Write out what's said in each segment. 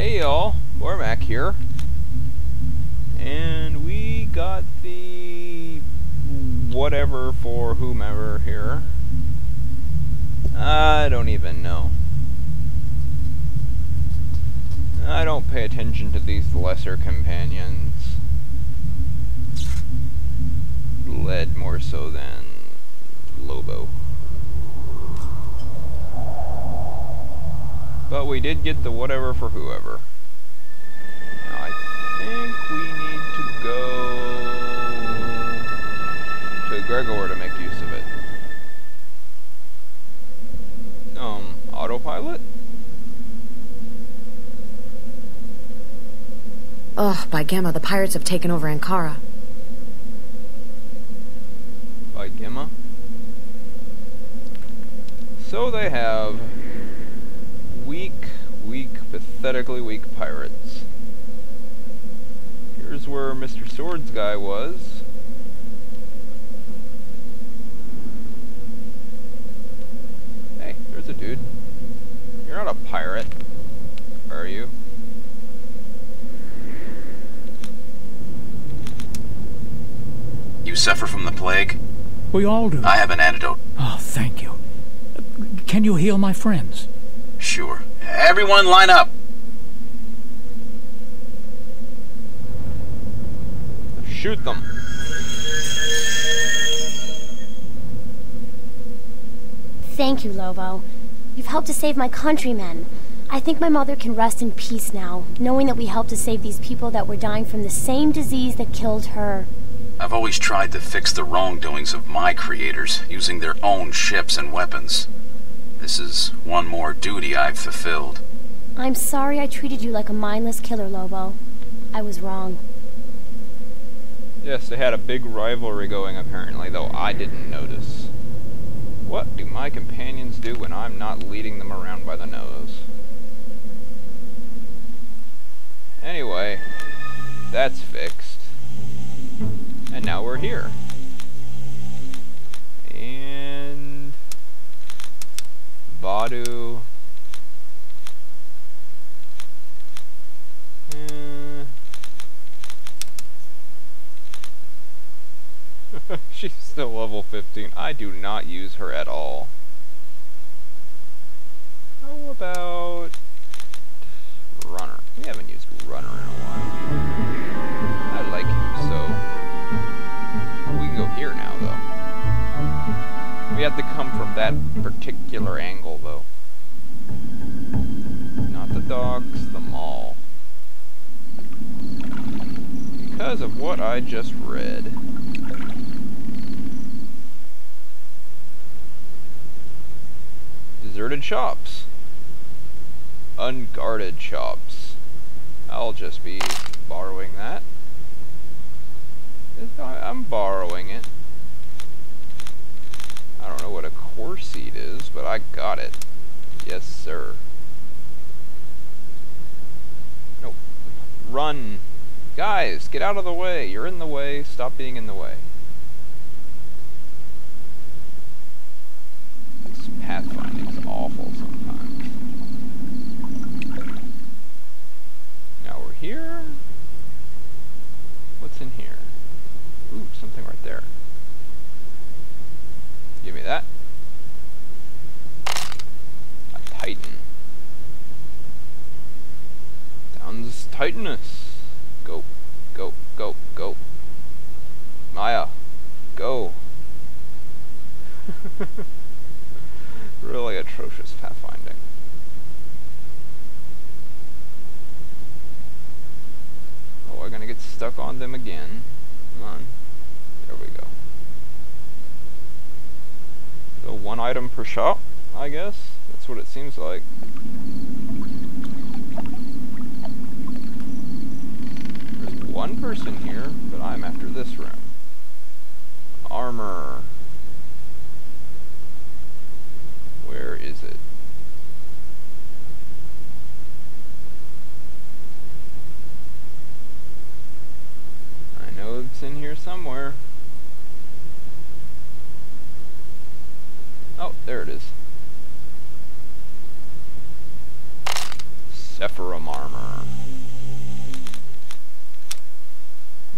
Hey y'all, Bormac here. And we got the whatever for whomever here. I don't even know. I don't pay attention to these lesser companions. Led more so than Lobo. But we did get the whatever for whoever. Now I think we need to go to Gregor to make use of it. Um, autopilot? Ugh, by Gamma, the pirates have taken over Ankara. By Gemma? So they have weak, weak, pathetically weak pirates. Here's where Mr. Swords guy was. Hey, there's a dude. You're not a pirate, are you? You suffer from the plague? We all do. I have an antidote. Oh, thank you. Can you heal my friends? Sure. Everyone line up. Shoot them. Thank you, Lobo. You've helped to save my countrymen. I think my mother can rest in peace now, knowing that we helped to save these people that were dying from the same disease that killed her. I've always tried to fix the wrongdoings of my creators, using their own ships and weapons. This is one more duty I've fulfilled. I'm sorry I treated you like a mindless killer, Lobo. I was wrong. Yes, they had a big rivalry going apparently, though I didn't notice. What do my companions do when I'm not leading them around by the nose? Anyway, that's She's still level 15. I do not use her at all. How about Runner? We haven't used Runner in a while. I like him so. We can go here now, though. We have to come from that particular angle, though. Not the docks, the mall. Because of what I just read. Deserted shops. Unguarded shops. I'll just be borrowing that. I'm borrowing it. I don't know what a core seed is, but I got it. Yes, sir. Nope. Run. Guys, get out of the way. You're in the way. Stop being in the way. This pathfinding's awful sometimes. Now we're here. What's in here? Ooh, something right there. Give me that. A titan. Sounds titanous. Go, go, go, go. Maya, go. really atrocious pathfinding. Oh, we're gonna get stuck on them again. Come on. There we go. So one item per shop, I guess? That's what it seems like. There's one person here, but I'm after this room. Armor. Where is it? I know it's in here somewhere. Oh, there it is. Sephirum armor.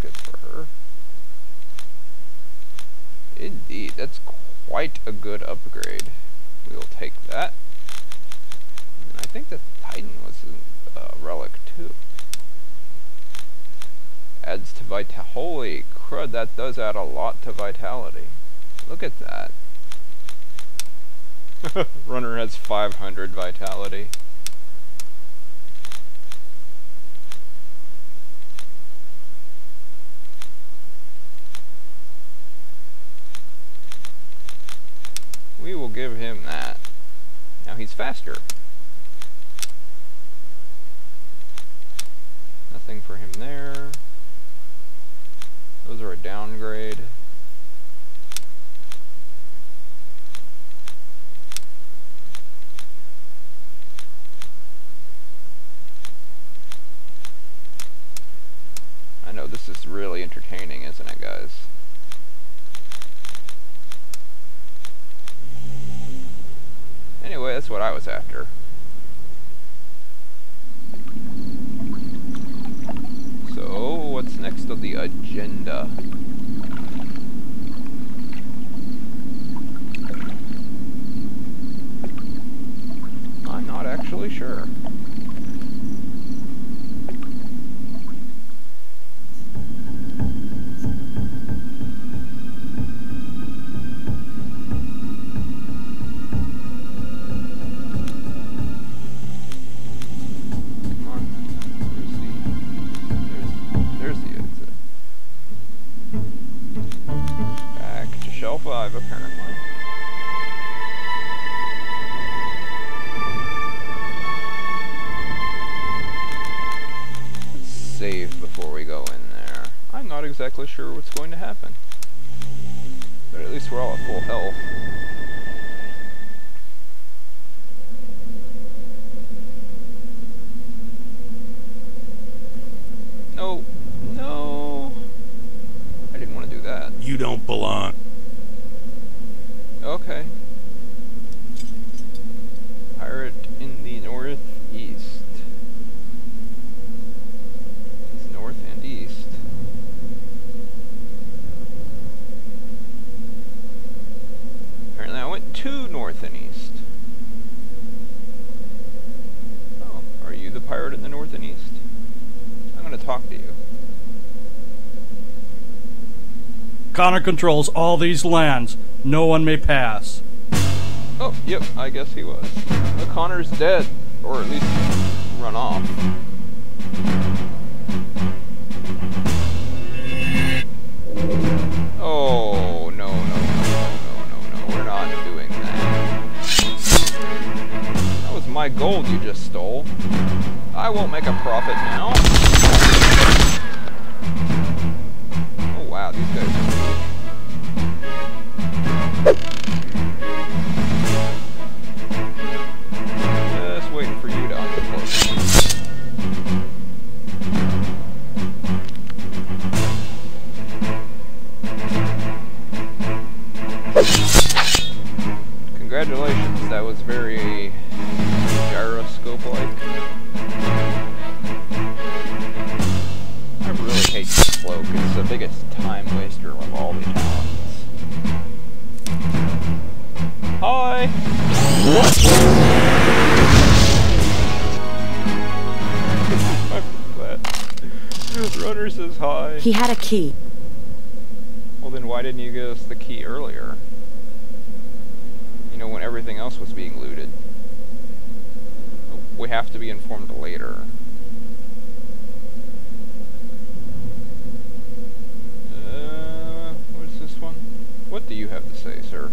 Good for her. Indeed, that's quite a good upgrade. We'll take that. And I think the Titan was a uh, relic too. Adds to vital. Holy crud, that does add a lot to vitality. Look at that. Runner has 500 vitality. We will give him that. Now he's faster. Nothing for him there. Those are a downgrade. I know this is really entertaining, isn't it, guys? Anyway, that's what I was after. So, what's next on the agenda? I'm not actually sure. 5, apparently. Let's save before we go in there. I'm not exactly sure what's going to happen. But at least we're all at full health. No. No. I didn't want to do that. You don't belong. Okay. Pirate in the northeast. It's north and east. Apparently I went to north and east. Oh, are you the pirate in the north and east? I'm gonna talk to you. Connor controls all these lands. No one may pass. Oh, yep, I guess he was. But Connor's dead. Or at least run off. Oh, no, no, no, no, no, no, we're not doing that. That was my gold you just stole. I won't make a profit now. That. Runner says. He had a key. Well, then why didn't you give us the key earlier? You know, when everything else was being looted. We have to be informed later. Uh, what's this one? What do you have to say, sir?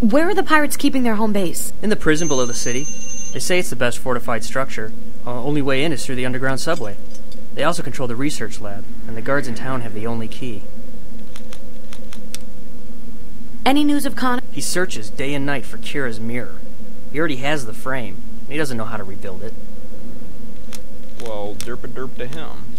Where are the pirates keeping their home base? In the prison below the city. They say it's the best fortified structure. Uh, only way in is through the underground subway. They also control the research lab, and the guards in town have the only key. Any news of Connor? He searches day and night for Kira's mirror. He already has the frame. and He doesn't know how to rebuild it. Well, derp a derp to him.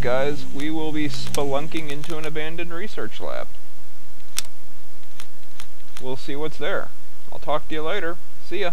Guys, we will be spelunking into an abandoned research lab. We'll see what's there. I'll talk to you later. See ya.